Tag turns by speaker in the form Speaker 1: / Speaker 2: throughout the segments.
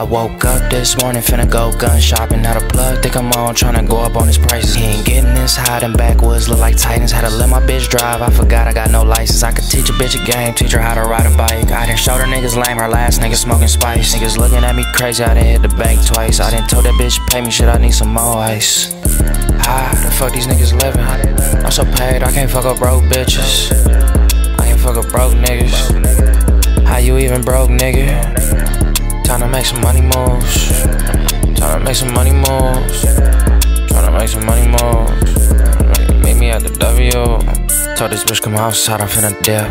Speaker 1: I woke up this morning, finna go gun shopping. Now the plug think I'm on, tryna go up on his prices. He ain't getting this hot and backwoods, look like Titans. Had to let my bitch drive, I forgot I got no license. I could teach a bitch a game, teach her how to ride a bike. I done showed her niggas lame, her last nigga smoking spice. Niggas looking at me crazy, I done hit the bank twice. I done told that bitch pay me shit, I need some more ice. How the fuck these niggas living? I'm so paid, I can't fuck up broke bitches. I can't fuck up broke niggas. How you even broke, nigga? Time to make some money moves. Time to make some money moves. Trying to make some money moves. Meet me at the W. Told this bitch come outside, I'm finna dip.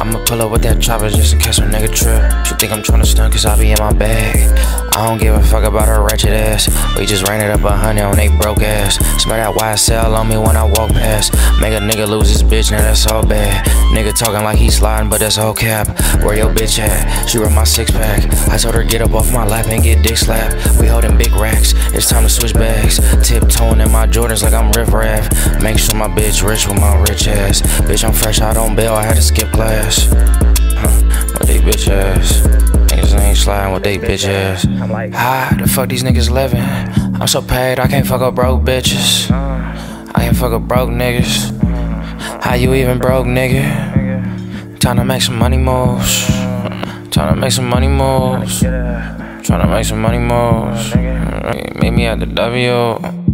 Speaker 1: I'ma pull up with that chopper just in case her nigga trip. You think I'm tryna stunt cause I be in my bag. I don't give a fuck about her wretched ass. We just ran it up a hundred on they broke ass. Smell that YSL on me when I walk past. Make a nigga lose his bitch, now that's all bad. Nigga talking like he sliding, but that's all cap. Where your bitch at? She run my six pack. I told her get up off my lap and get dick slapped. We holding big racks, it's time to switch bags. Tiptoeing in my Jordans like I'm Riff Raff. Make sure my bitch rich with my rich ass. Bitch, I'm fresh out on bail, I had to skip class. Huh, but they bitch ass sliding with they bitch ass. How the fuck these niggas living? I'm so paid, I can't fuck up broke bitches. I can't fuck up broke niggas. How you even broke, nigga? Trying to make some money moves. Trying to make some money moves. Trying to make some money moves. Meet me at the W.